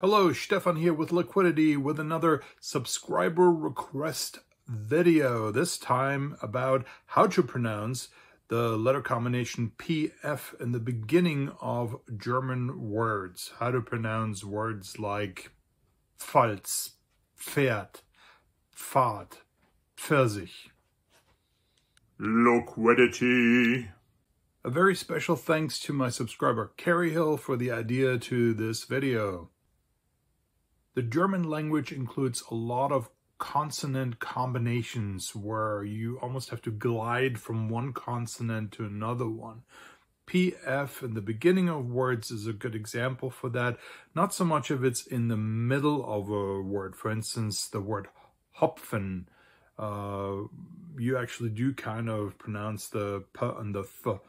Hello, Stephan here with Loquidity with another subscriber request video. This time about how to pronounce the letter combination PF in the beginning of German words. How to pronounce words like Pfalz, Pferd, Pfad, Pfirsich. Loquidity. A very special thanks to my subscriber Carrie Hill for the idea to this video. The German language includes a lot of consonant combinations where you almost have to glide from one consonant to another one. PF in the beginning of words is a good example for that. Not so much if it's in the middle of a word. For instance, the word Hopfen, uh, you actually do kind of pronounce the P and the F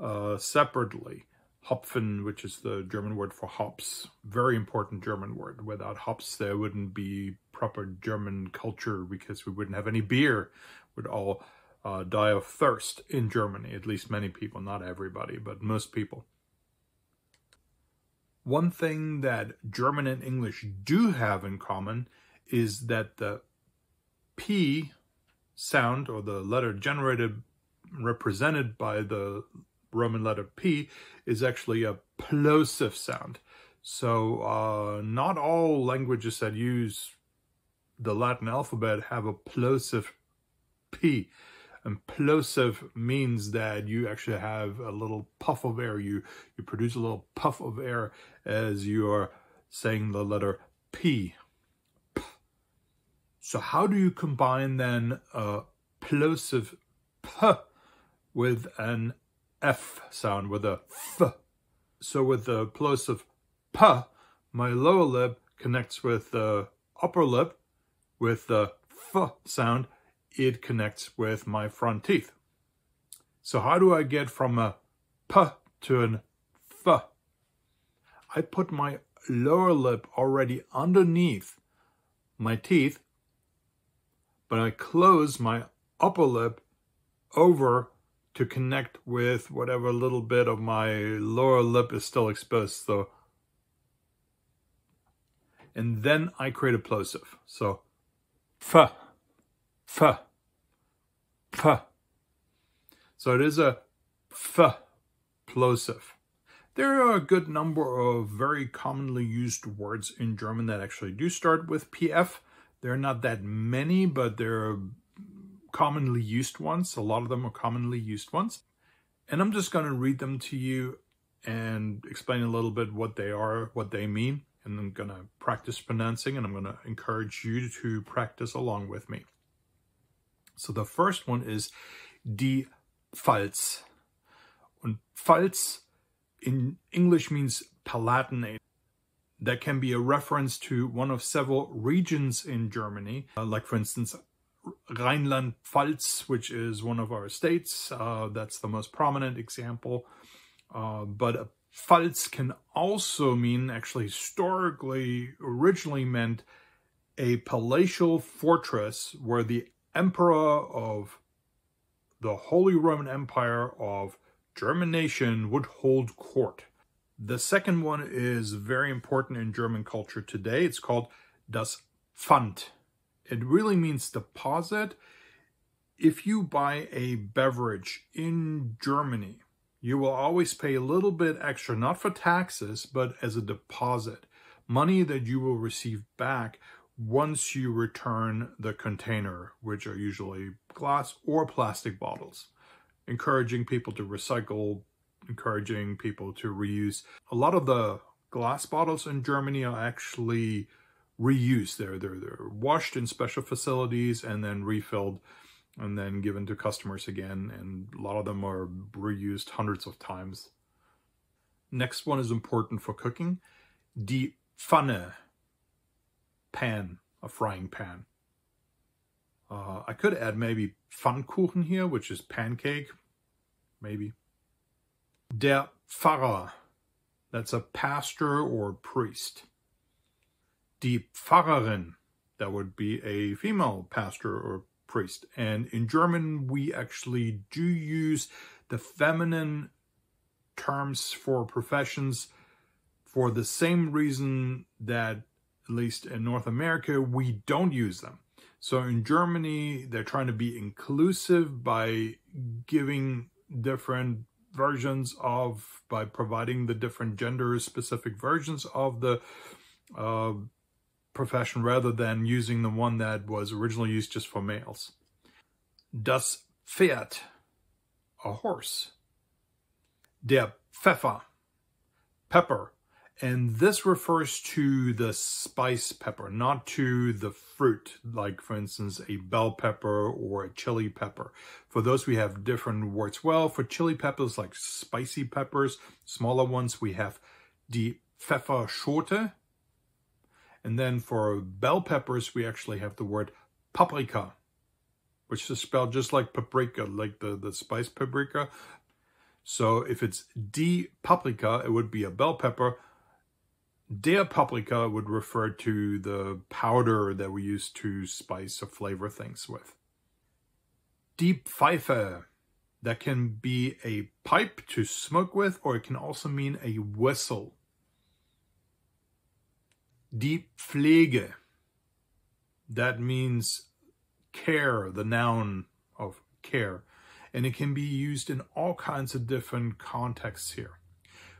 uh, separately. Hopfen, which is the German word for hops, very important German word. Without hops, there wouldn't be proper German culture because we wouldn't have any beer. We'd all uh, die of thirst in Germany, at least many people, not everybody, but most people. One thing that German and English do have in common is that the P sound or the letter generated represented by the Roman letter P is actually a plosive sound. So uh, not all languages that use the Latin alphabet have a plosive P. And plosive means that you actually have a little puff of air. You, you produce a little puff of air as you are saying the letter P. P. So how do you combine then a plosive P with an F sound with a F. So with the plosive P, my lower lip connects with the upper lip. With the F sound, it connects with my front teeth. So how do I get from a P to an F? I put my lower lip already underneath my teeth, but I close my upper lip over to connect with whatever little bit of my lower lip is still exposed. So, and then I create a plosive. So, f, f, f. So it is a f plosive. There are a good number of very commonly used words in German that actually do start with pf. There are not that many, but there are commonly used ones. A lot of them are commonly used ones. And I'm just going to read them to you and explain a little bit what they are, what they mean. And I'm going to practice pronouncing and I'm going to encourage you to practice along with me. So the first one is die Pfalz. And Pfalz in English means Palatinate. That can be a reference to one of several regions in Germany, uh, like for instance, Rhineland-Pfalz, which is one of our states. Uh, that's the most prominent example. Uh, but Pfalz can also mean, actually historically, originally meant a palatial fortress where the emperor of the Holy Roman Empire of German nation would hold court. The second one is very important in German culture today. It's called das Pfand. It really means deposit. If you buy a beverage in Germany, you will always pay a little bit extra, not for taxes, but as a deposit. Money that you will receive back once you return the container, which are usually glass or plastic bottles. Encouraging people to recycle, encouraging people to reuse. A lot of the glass bottles in Germany are actually reused. They're, they're, they're washed in special facilities and then refilled and then given to customers again. And a lot of them are reused hundreds of times. Next one is important for cooking. Die Pfanne, pan, a frying pan. Uh, I could add maybe Pfannkuchen here, which is pancake, maybe. Der Pfarrer, that's a pastor or priest die Pfarrerin. That would be a female pastor or priest. And in German, we actually do use the feminine terms for professions for the same reason that, at least in North America, we don't use them. So in Germany, they're trying to be inclusive by giving different versions of, by providing the different gender specific versions of the uh, profession rather than using the one that was originally used just for males. Das Pferd, a horse. Der Pfeffer, pepper. And this refers to the spice pepper, not to the fruit, like for instance, a bell pepper or a chili pepper. For those, we have different words. Well, for chili peppers, like spicy peppers, smaller ones, we have die Pfefferschote, and then for bell peppers, we actually have the word paprika, which is spelled just like paprika, like the, the spice paprika. So if it's de paprika, it would be a bell pepper. De paprika would refer to the powder that we use to spice or flavor things with. Die Pfeife, that can be a pipe to smoke with, or it can also mean a whistle. Die Pflege. That means care, the noun of care. And it can be used in all kinds of different contexts here.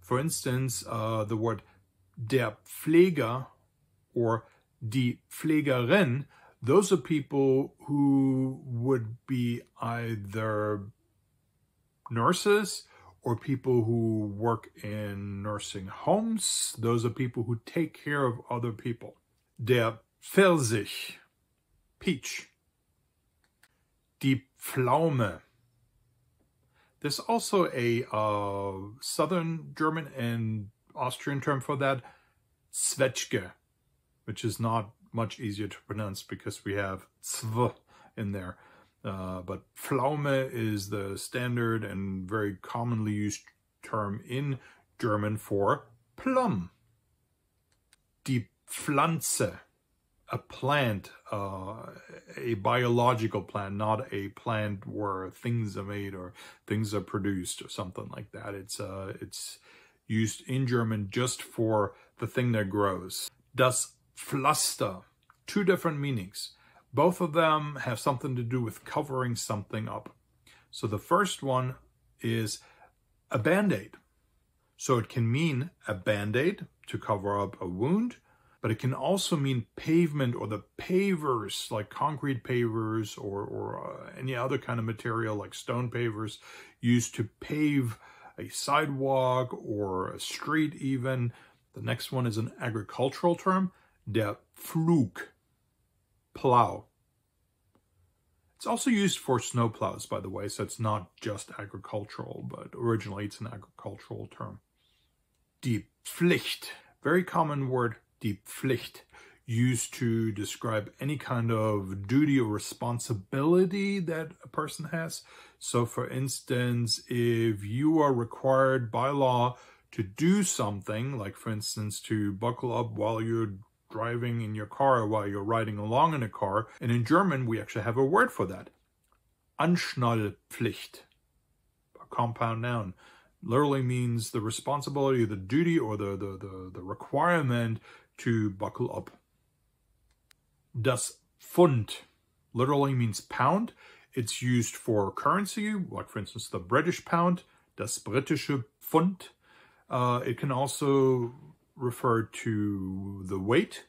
For instance, uh, the word der Pfleger or die Pflegerin, those are people who would be either nurses or people who work in nursing homes. Those are people who take care of other people. Der Pfirsich, peach. Die Pflaume. There's also a uh, southern German and Austrian term for that, Zwetschge, which is not much easier to pronounce because we have zv in there. Uh, but Pflaume is the standard and very commonly used term in German for plum. Die Pflanze, a plant, uh, a biological plant, not a plant where things are made or things are produced or something like that. It's uh, it's used in German just for the thing that grows. Das Pflaster, two different meanings. Both of them have something to do with covering something up. So the first one is a band-aid. So it can mean a band-aid to cover up a wound, but it can also mean pavement or the pavers, like concrete pavers or, or uh, any other kind of material like stone pavers used to pave a sidewalk or a street even. The next one is an agricultural term, der Pflug, plow. It's also used for snow plows, by the way, so it's not just agricultural, but originally it's an agricultural term. Die Pflicht, very common word, die Pflicht, used to describe any kind of duty or responsibility that a person has. So for instance, if you are required by law to do something, like for instance, to buckle up while you're driving in your car while you're riding along in a car. And in German, we actually have a word for that. Anschnallpflicht, a compound noun, literally means the responsibility, the duty, or the, the, the, the requirement to buckle up. Das Pfund literally means pound. It's used for currency, like for instance, the British pound, das britische Pfund. Uh, it can also refer to the weight.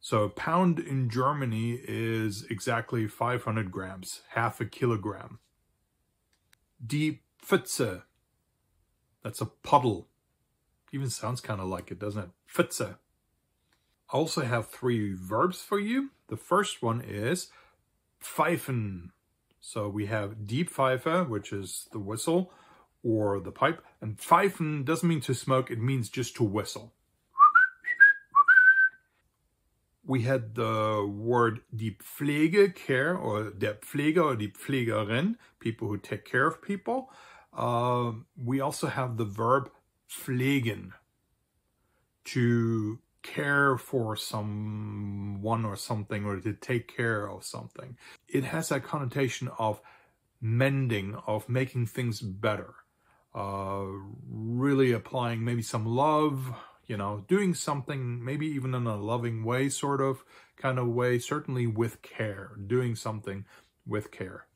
So a pound in Germany is exactly 500 grams, half a kilogram. Die Pfütze, that's a puddle. Even sounds kind of like it, doesn't it? Pfütze. I also have three verbs for you. The first one is pfeifen. So we have die Pfeife, which is the whistle or the pipe. And pfeifen doesn't mean to smoke, it means just to whistle. We had the word die Pflege, care, or der Pfleger or die Pflegerin, people who take care of people. Uh, we also have the verb pflegen, to care for someone or something, or to take care of something. It has that connotation of mending, of making things better. Uh, really applying maybe some love you know, doing something maybe even in a loving way, sort of kind of way, certainly with care, doing something with care.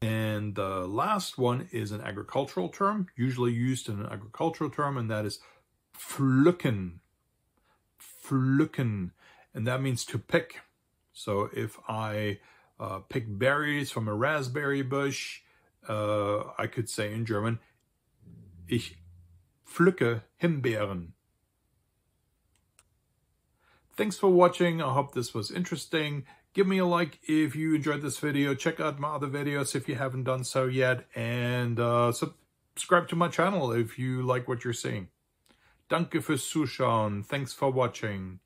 And the last one is an agricultural term, usually used in an agricultural term, and that is pflücken. Pflücken. And that means to pick. So if I uh, pick berries from a raspberry bush, uh, I could say in German, ich pflücke Himbeeren. Thanks for watching. I hope this was interesting. Give me a like if you enjoyed this video. Check out my other videos if you haven't done so yet. And uh, subscribe to my channel if you like what you're seeing. Danke fürs Zuschauen. Thanks for watching.